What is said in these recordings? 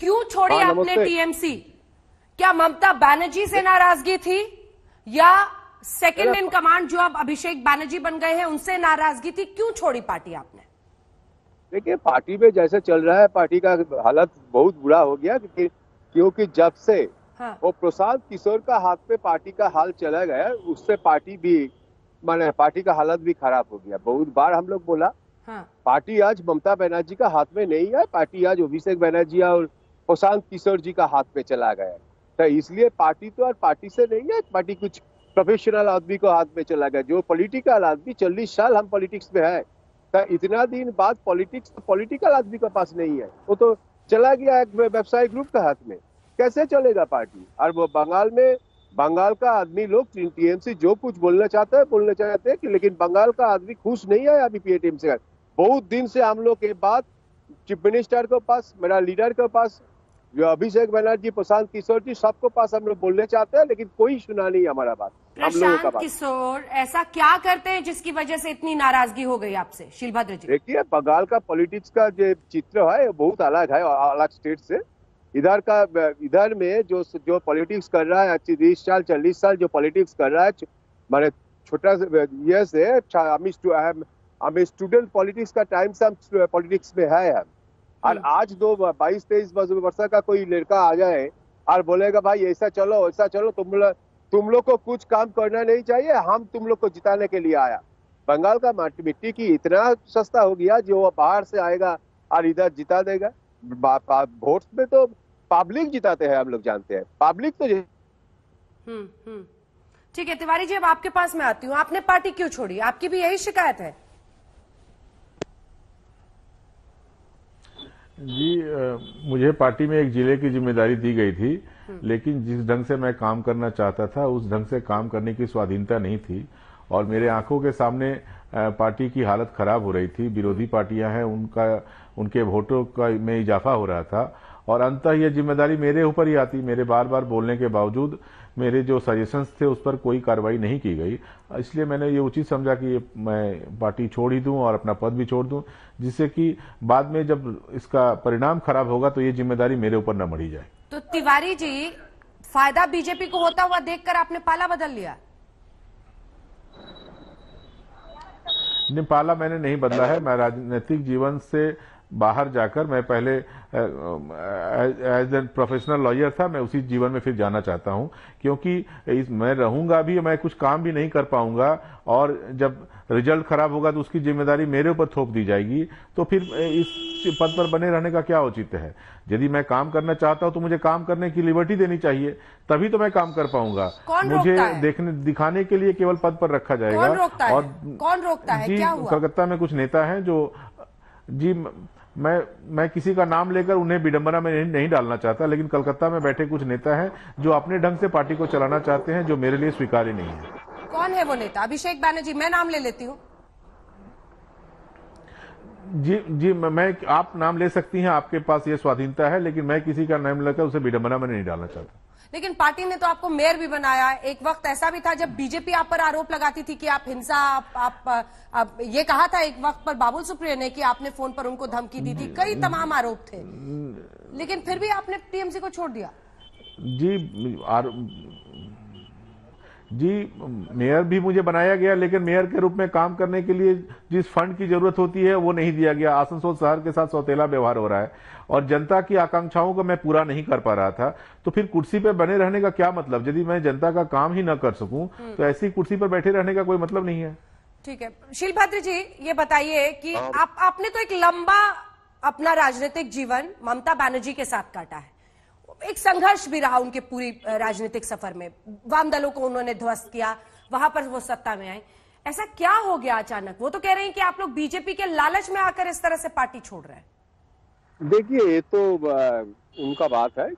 क्यों छोड़ी हाँ, आपने। टीएमसी? क्या ममता बनर्जी से नाराज़गी थी? या सेकंड इन कमांड जो अब अभिषेक बैनर्जी बन गए हैं उनसे नाराज़गी थी? क्यों छोड़ी पार्टी आपने? देखिए पार्टी में जैसे चल रहा है पार्टी का हालत बहुत बुरा हो गया क्योंकि क्योंकि जब से हाँ। वो प्रशांत किशोर का हाथ पे पार्टी का हाल चला गया उससे पार्टी भी माने पार्टी का हालत भी खराब हो गया। बहुत बार हम लोग बोला हाँ। पार्टी आज ममता बनर्जी का हाथ में नहीं है पार्टी आज अभिषेक बनर्जी और प्रशांत किशोर जी का हाथ में चला गया। तो इसलिए पार्टी तो आज पार्टी से नहीं है, पार्टी कुछ प्रोफेशनल आदमी को हाथ में चला गया। जो पॉलिटिकल आदमी, चालीस साल हम पॉलिटिक्स में है तो इतना दिन बाद पॉलिटिक्स तो पॉलिटिकल आदमी के पास नहीं है। वो तो चला गया एक व्यवसाय ग्रुप का हाथ में। कैसे चलेगा पार्टी? और वो बंगाल में, बंगाल का आदमी लोग टीएमसी जो कुछ बोलना चाहते हैं, बोलना चाहते हैं लेकिन बंगाल का आदमी खुश नहीं है अभी पीएटीएम से बहुत दिन से हम लोग के बात चीफ मिनिस्टर के पास, मेरा लीडर के पास अभिषेक बनर्जी प्रशांत किशोर जी सबको पास हम लोग बोलने चाहते हैं लेकिन कोई सुना नहीं हमारा बात। हम लोगों का प्रशांत बात। किशोर ऐसा क्या करते हैं जिसकी वजह से इतनी नाराज़गी हो गई आपसे? शीलभद्र जी। देखिए बंगाल का पॉलिटिक्स का जो चित्र है बहुत अलग है अलग स्टेट से। इधर का इधर में जो जो पॉलिटिक्स कर रहा है तीस साल चालीस साल जो पॉलिटिक्स कर रहा है माने छोटा ये से हमें स्टूडेंट पॉलिटिक्स का टाइम से हम पॉलिटिक्स में है हम। और आज दो बाईस तेईस वर्ष का कोई लड़का आ जाए और बोलेगा भाई ऐसा चलो ऐसा चलो तुम लोग तुम लोग को कुछ काम करना नहीं चाहिए हम तुम लोग को जिताने के लिए आया। बंगाल का माटी मिट्टी की इतना सस्ता हो गया जो वो बाहर से आएगा और इधर जिता देगा। वोट में तो पब्लिक जिताते हैं हम लोग जानते हैं। पब्लिक तो हम्म हम्म। ठीक है तिवारी जी अब आपके पास मैं आती हूँ। आपने पार्टी क्यों छोड़ी? आपकी भी यही शिकायत है। जी आ, मुझे पार्टी में एक ज़िले की ज़िम्मेदारी दी गई थी लेकिन जिस ढंग से मैं काम करना चाहता था उस ढंग से काम करने की स्वाधीनता नहीं थी। और मेरे आँखों के सामने पार्टी की हालत खराब हो रही थी विरोधी पार्टियाँ हैं उनका उनके वोटों का में इजाफा हो रहा था। और अंततः यह ज़िम्मेदारी मेरे ऊपर ही आती मेरे बार बार बोलने के बावजूद मेरे जो सजेशंस थे उस पर कोई कार्रवाई नहीं की गई। इसलिए मैंने ये उचित समझा कि मैं पार्टी छोड़ ही दूँ और अपना पद भी छोड़ दूँ जिससे कि बाद में जब इसका परिणाम खराब होगा तो ये ज़िम्मेदारी मेरे ऊपर न मढ़ी जाए। तो तिवारी जी फ़ायदा बीजेपी को होता हुआ देखकर आपने पाला बदल लिया? नहीं पाला मैंने नहीं बदला है। मैं राजनीतिक जीवन से बाहर जाकर मैं पहले एज एन प्रोफेशनल लॉयर था मैं उसी जीवन में फिर जाना चाहता हूँ क्योंकि इस मैं रहूँगा भी मैं कुछ काम भी नहीं कर पाऊँगा और जब रिज़ल्ट खराब होगा तो उसकी ज़िम्मेदारी मेरे ऊपर थोप दी जाएगी तो फिर इस पद पर बने रहने का क्या औचित्य है? यदि मैं काम करना चाहता हूँ तो मुझे काम करने की लिबर्टी देनी चाहिए तभी तो मैं काम कर पाऊँगा। मुझे देखने दिखाने के लिए केवल पद पर रखा जाएगा। कौन रोकता? और कौन रोकता है? जी क्या हुआ? कलकत्ता में कुछ नेता हैं जो जी मैं मैं किसी का नाम लेकर उन्हें विडंबना में नहीं, नहीं डालना चाहता लेकिन कलकत्ता में बैठे कुछ नेता हैं जो अपने ढंग से पार्टी को चलाना चाहते हैं जो मेरे लिए स्वीकार्य नहीं है। कौन है वो नेता? अभिषेक बैनर्जी मैं नाम ले लेती हूँ। जी जी मैं आप नाम ले सकती हैं आपके पास ये स्वाधीनता है लेकिन मैं किसी का नाम लेकर उसे विडंबना में नहीं डालना चाहता। लेकिन पार्टी ने तो आपको मेयर भी बनाया। एक वक्त ऐसा भी था जब बीजेपी आप पर आरोप लगाती थी कि आप हिंसा आप, आप, आप ये कहा था एक वक्त पर बाबुल सुप्रिय ने कि आपने फ़ोन पर उनको धमकी दी थी। कई तमाम आरोप थे। लेकिन फिर भी आपने टीएमसी को छोड़ दिया। जी जी मेयर भी मुझे बनाया गया लेकिन मेयर के रूप में काम करने के लिए जिस फंड की ज़रूरत होती है वो नहीं दिया गया। आसनसोल शहर के साथ सौतेला व्यवहार हो रहा है और जनता की आकांक्षाओं को मैं पूरा नहीं कर पा रहा था। तो फिर कुर्सी पर बने रहने का क्या मतलब? यदि मैं जनता का काम ही न कर सकूँ तो ऐसी कुर्सी पर बैठे रहने का कोई मतलब नहीं है। ठीक है। शीलभद्र जी ये बताइए कि आप आपने तो एक लंबा अपना राजनीतिक जीवन ममता बनर्जी के साथ काटा है। एक संघर्ष भी रहा उनके पूरी राजनीतिक सफ़र में। वाम दलों को उन्होंने ध्वस्त किया वहाँ पर वो सत्ता में आए। ऐसा क्या हो गया अचानक? वो तो कह रहे हैं कि आप लोग बीजेपी के लालच में आकर इस तरह से पार्टी छोड़ रहे हैं। देखिए ये तो उनका बात है।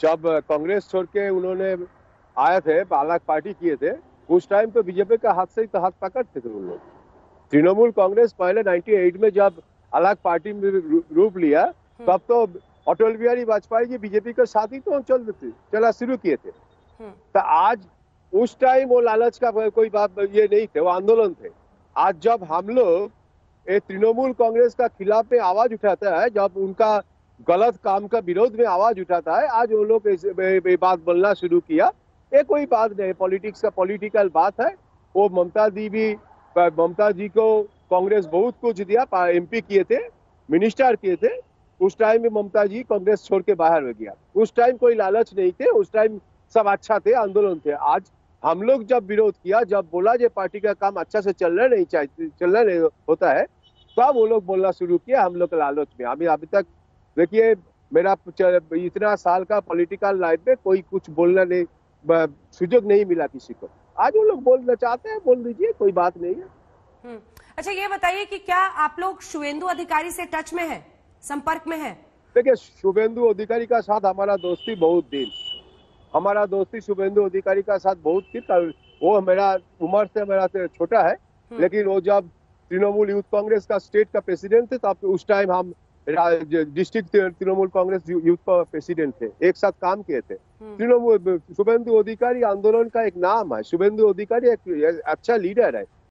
जब कांग्रेस छोड़ के उन्होंने आए थे अलग पार्टी किए थे उस टाइम तो बीजेपी का हाथ से ही तो हाथ पकड़ते थे उन लोग। तृणमूल कांग्रेस पहले 98 में जब अलग पार्टी में रूप लिया तब तो अटल बिहारी वाजपेयी जी बीजेपी के साथ ही तो चल थे चला शुरू किए थे। तो आज उस टाइम वो लालच का कोई बात ये नहीं थे वो आंदोलन थे। आज जब हम लोग तृणमूल कांग्रेस का खिलाफ में आवाज़ उठाता है जब उनका गलत काम का विरोध में आवाज़ उठाता है आज वो लोग ये बात बोलना शुरू किया। ये कोई बात नहीं पॉलिटिक्स का पॉलिटिकल बात है। वो ममता दी भी ममता जी को कांग्रेस बहुत कुछ दिया एमपी किए थे मिनिस्टर किए थे। उस टाइम में ममता जी कांग्रेस छोड़ के बाहर हो गया। उस टाइम कोई लालच नहीं थे, उस टाइम सब अच्छा थे, आंदोलन थे। आज हम लोग जब विरोध किया, जब बोला जो पार्टी का काम अच्छा से चलना नहीं चाहिए चलना नहीं होता है, तब वो लोग बोलना शुरू किया, हम लोग लालच में। अभी अभी तक देखिए, मेरा इतना साल का पॉलिटिकल लाइफ में कोई कुछ बोलना नहीं सुजोग नहीं मिला किसी को। आज वो लोग बोलना चाहते हैं, बोल दीजिए, कोई बात नहीं है। हम्म। अच्छा ये बताइए कि क्या आप लोग शुभेंदु अधिकारी से टच में है? संपर्क में है। देखिए शुभेंदु अधिकारी का साथ हमारा दोस्ती बहुत दिन। हमारा दोस्ती शुभेंदु अधिकारी का साथ बहुत दिन वो मेरा उम्र से मेरा से छोटा है लेकिन वो जब तृणमूल यूथ कांग्रेस का स्टेट का प्रेसिडेंट थे तब उस टाइम हम डिस्ट्रिक्ट तृणमूल कांग्रेस यूथ का प्रेसिडेंट थे एक साथ काम किए थे। तृणमूल शुभेंदु अधिकारी आंदोलन का एक नाम है। शुभेंदु अधिकारी एक अच्छा लीडर है।